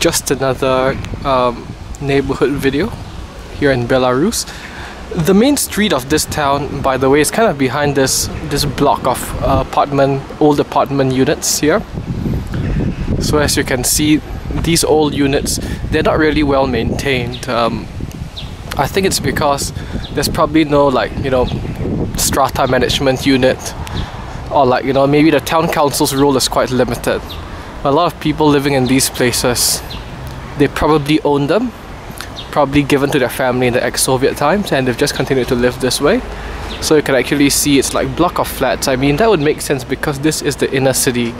just another um, neighborhood video here in Belarus. The main street of this town, by the way, is kind of behind this this block of uh, apartment, old apartment units here. So as you can see, these old units, they're not really well maintained. Um, I think it's because there's probably no like, you know, strata management unit or like, you know, maybe the town council's role is quite limited. A lot of people living in these places, they probably own them, probably given to their family in the ex-Soviet times and they've just continued to live this way. So you can actually see it's like block of flats. I mean, that would make sense because this is the inner city.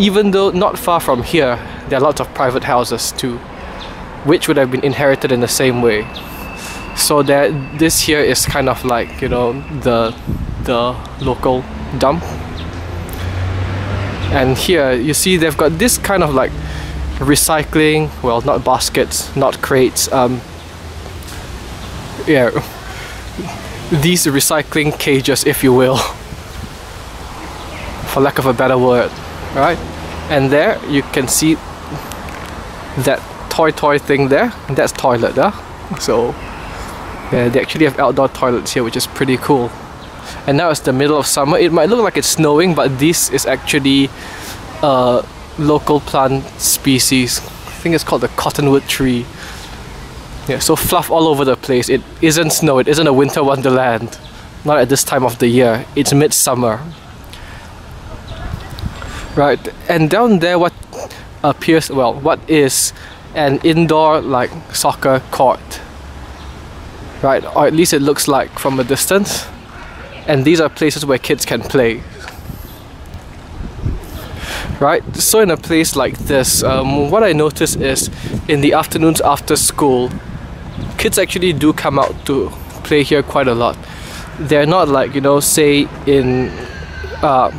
Even though not far from here, there are lots of private houses too, which would have been inherited in the same way. So that this here is kind of like, you know, the the local dump. And here you see they've got this kind of like recycling, well not baskets, not crates, um, yeah, these recycling cages if you will, for lack of a better word, right? And there you can see that toy toy thing there, that's toilet there. So yeah, they actually have outdoor toilets here which is pretty cool and now it's the middle of summer. It might look like it's snowing but this is actually a local plant species. I think it's called the cottonwood tree. Yeah so fluff all over the place. It isn't snow. It isn't a winter wonderland. Not at this time of the year. It's midsummer. Right and down there what appears well what is an indoor like soccer court? Right or at least it looks like from a distance and these are places where kids can play. Right? So in a place like this um, what I notice is in the afternoons after school kids actually do come out to play here quite a lot. They're not like you know say in uh,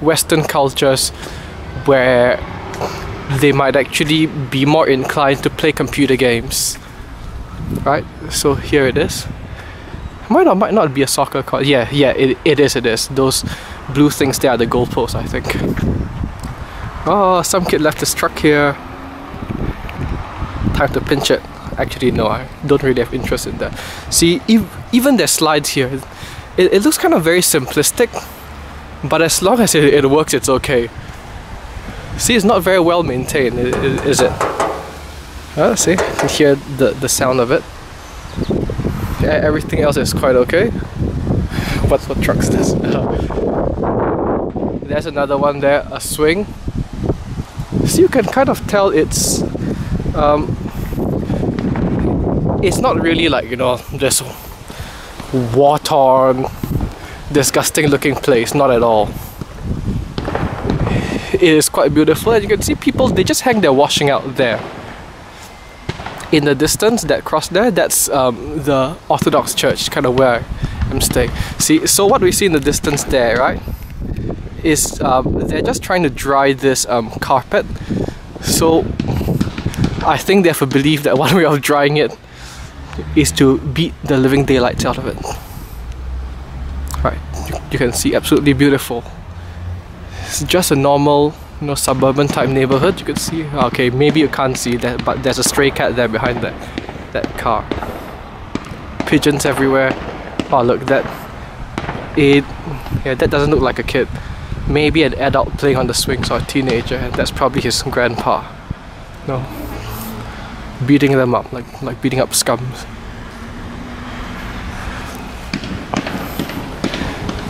western cultures where they might actually be more inclined to play computer games. Right? So here it is might or might not be a soccer court. Yeah, yeah, it, it is, it is. Those blue things there are the goalposts, I think. Oh, some kid left his truck here. Time to pinch it. Actually, no, I don't really have interest in that. See, ev even their slides here, it, it looks kind of very simplistic, but as long as it, it works, it's okay. See, it's not very well maintained, is it? Oh, see, you can hear the, the sound of it everything else is quite okay. What's what truck's this? There's another one there, a swing. So you can kind of tell it's um, it's not really like you know this war-torn, disgusting looking place. Not at all. It is quite beautiful, and you can see people they just hang their washing out there in the distance, that cross there, that's um, the Orthodox Church, kind of where I'm staying. See, so what we see in the distance there, right, is um, they're just trying to dry this um, carpet. So I think they have a belief that one way of drying it is to beat the living daylights out of it. Right, you, you can see absolutely beautiful. It's just a normal you know suburban type neighborhood you could see okay maybe you can't see that but there's a stray cat there behind that that car. Pigeons everywhere. Oh look that it yeah that doesn't look like a kid. Maybe an adult playing on the swings or a teenager and that's probably his grandpa no beating them up like like beating up scums.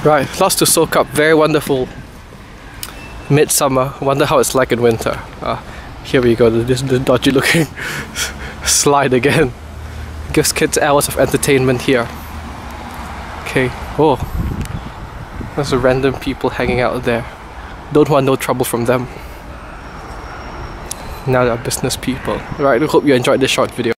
Right lots to soak up. Very wonderful midsummer. Wonder how it's like in winter. Uh, here we go, this the dodgy looking slide again. Gives kids hours of entertainment here. Okay, oh. There's a random people hanging out there. Don't want no trouble from them. Now they're business people. Right, I hope you enjoyed this short video.